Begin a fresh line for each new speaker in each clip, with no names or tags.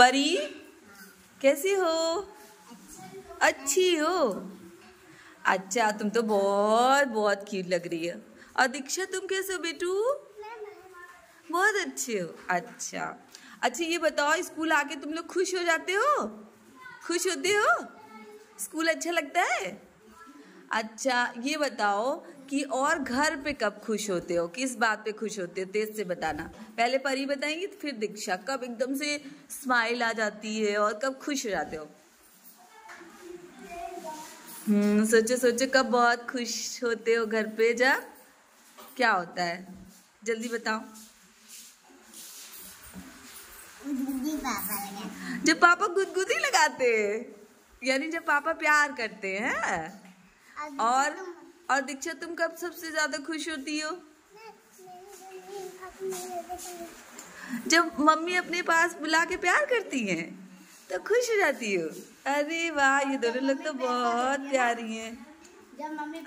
परी? कैसी हो? अच्छी हो। अच्छा तुम तो बहुत बहुत क्यूट लग रही है। और दीक्षा, तुम कैसे हो बेटू? बहुत अच्छे हो। अच्छा। अच्छा ये बताओ, स्कूल आके तुम लोग खुश हो जाते हो? खुश होते हो? स्कूल अच्छा लगता है? अच्छा ये बताओ कि और घर पे कब खुश होते हो? किस बात पे खुश होते हो? तेज से बताना। पहले परी बताएँगी तो फिर दीक्षा। कब एकदम से स्माइल आ जाती है और कब खुश हो जाते हो? हम्म सोचो सोचो कब बहुत खुश होते हो घर पे? जब क्या होता है? जल्दी बताओ। जब पापा गुदगुदी लगाते हैं यानी जब पापा प्यार करते हैं? और और दीक्षा, तुम कब सबसे ज़्यादा खुश होती हो? जब मम्मी अपने पास बुला के प्यार करती हैं तो खुश हो जाती हो? अरे वाह, ये दोनों लोग तो बहुत प्यारी हैं।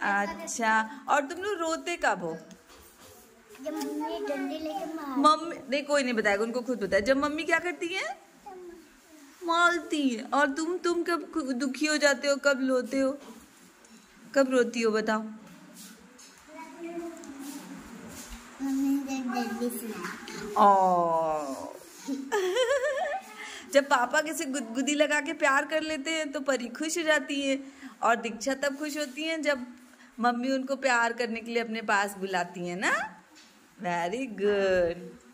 अच्छा और तुम लोग रोते कब हो?
मम्मी,
नहीं, कोई नहीं बताएगा, उनको खुद बताया जब मम्मी क्या करती है? मारती है। और तुम तुम कब दुखी हो जाते हो, कब लोते हो? कब रोती हो बताओ? ओ। जब पापा किसी गुदगुदी लगा के प्यार कर लेते हैं तो परी खुश हो जाती है और दीक्षा तब खुश होती है जब मम्मी उनको प्यार करने के लिए अपने पास बुलाती है ना? Very good